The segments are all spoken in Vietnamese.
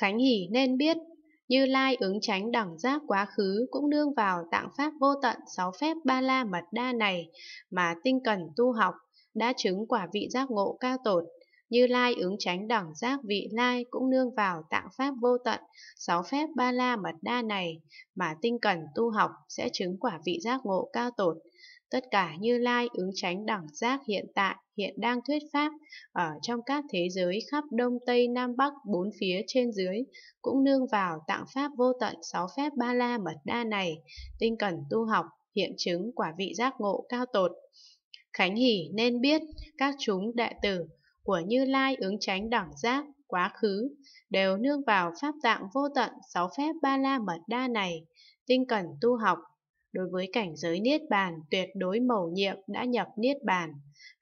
Khánh Hỷ nên biết, Như Lai ứng tránh đẳng giác quá khứ cũng nương vào tạng pháp vô tận sáu phép ba la mật đa này mà tinh cần tu học, đã chứng quả vị giác ngộ cao tột. Như Lai ứng tránh đẳng giác vị Lai cũng nương vào tạng pháp vô tận, sáu phép ba la mật đa này mà tinh cần tu học sẽ chứng quả vị giác ngộ cao tột. Tất cả Như Lai ứng tránh đẳng giác hiện tại, hiện đang thuyết pháp, ở trong các thế giới khắp Đông Tây Nam Bắc bốn phía trên dưới, cũng nương vào tạng pháp vô tận sáu phép ba la mật đa này, tinh cần tu học, hiện chứng quả vị giác ngộ cao tột. Khánh Hỷ nên biết các chúng đệ tử của Như Lai ứng tránh đẳng giác quá khứ đều nương vào pháp tạng vô tận sáu phép ba la mật đa này, tinh cần tu học. Đối với cảnh giới Niết Bàn tuyệt đối mầu nhiệm đã nhập Niết Bàn,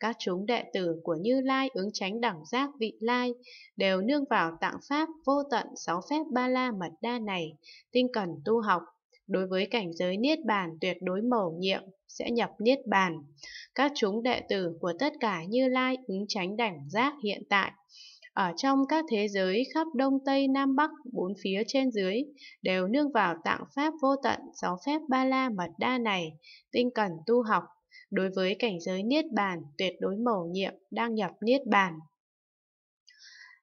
các chúng đệ tử của Như Lai ứng tránh đẳng giác vị Lai đều nương vào tạng pháp vô tận sáu phép ba la mật đa này, tinh cần tu học. Đối với cảnh giới Niết Bàn tuyệt đối mầu nhiệm sẽ nhập Niết Bàn. Các chúng đệ tử của tất cả Như Lai ứng tránh đẳng giác hiện tại ở trong các thế giới khắp Đông Tây Nam Bắc bốn phía trên dưới đều nương vào tạng pháp vô tận sáu phép ba la mật đa này, tinh cần tu học. Đối với cảnh giới Niết Bàn tuyệt đối mầu nhiệm đang nhập Niết Bàn.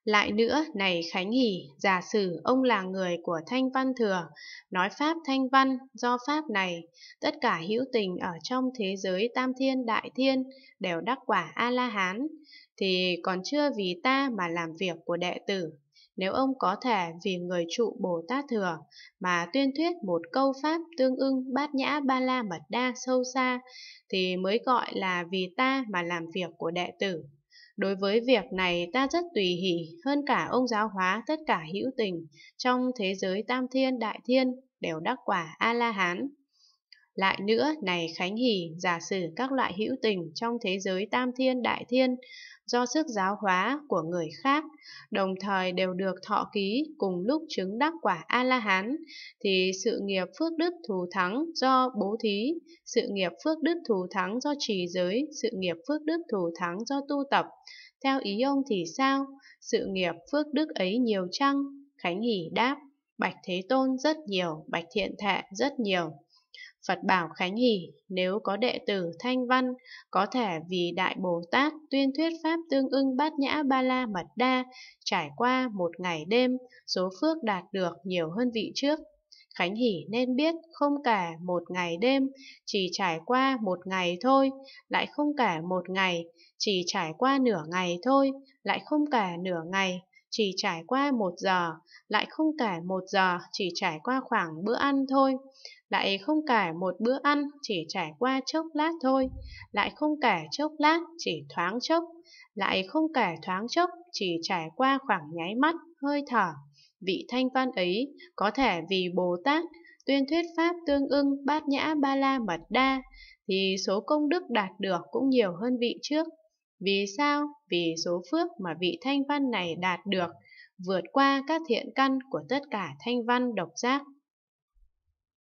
Lại nữa, này Khánh Hỷ, giả sử ông là người của Thanh Văn Thừa, nói Pháp Thanh Văn, do Pháp này, tất cả hữu tình ở trong thế giới Tam Thiên Đại Thiên đều đắc quả A-la-hán, thì còn chưa vì ta mà làm việc của đệ tử. Nếu ông có thể vì người trụ Bồ Tát Thừa mà tuyên thuyết một câu Pháp tương ưng bát nhã ba la mật đa sâu xa, thì mới gọi là vì ta mà làm việc của đệ tử. Đối với việc này, ta rất tùy hỷ hơn cả ông giáo hóa tất cả hữu tình trong thế giới tam thiên, đại thiên đều đắc quả A-la-hán. Lại nữa, này Khánh Hỷ, giả sử các loại hữu tình trong thế giới tam thiên đại thiên do sức giáo hóa của người khác, đồng thời đều được thọ ký cùng lúc chứng đắc quả A-la-hán, thì sự nghiệp phước đức thù thắng do bố thí, sự nghiệp phước đức thù thắng do trì giới, sự nghiệp phước đức thù thắng do tu tập. Theo ý ông thì sao? Sự nghiệp phước đức ấy nhiều chăng? Khánh Hỷ đáp, Bạch Thế Tôn rất nhiều, Bạch Thiện Thệ rất nhiều. Phật bảo Khánh Hỷ, nếu có đệ tử Thanh Văn, có thể vì Đại Bồ Tát tuyên thuyết Pháp tương ưng bát nhã ba la mật đa, trải qua một ngày đêm, số phước đạt được nhiều hơn vị trước. Khánh Hỷ nên biết không cả một ngày đêm, chỉ trải qua một ngày thôi, lại không cả một ngày, chỉ trải qua nửa ngày thôi, lại không cả nửa ngày, chỉ trải qua một giờ, lại không cả một giờ, chỉ trải qua khoảng bữa ăn thôi lại không cả một bữa ăn chỉ trải qua chốc lát thôi, lại không cả chốc lát chỉ thoáng chốc, lại không cả thoáng chốc chỉ trải qua khoảng nháy mắt, hơi thở. Vị thanh văn ấy có thể vì Bồ Tát tuyên thuyết pháp tương ưng bát nhã ba la mật đa, thì số công đức đạt được cũng nhiều hơn vị trước. Vì sao? Vì số phước mà vị thanh văn này đạt được, vượt qua các thiện căn của tất cả thanh văn độc giác.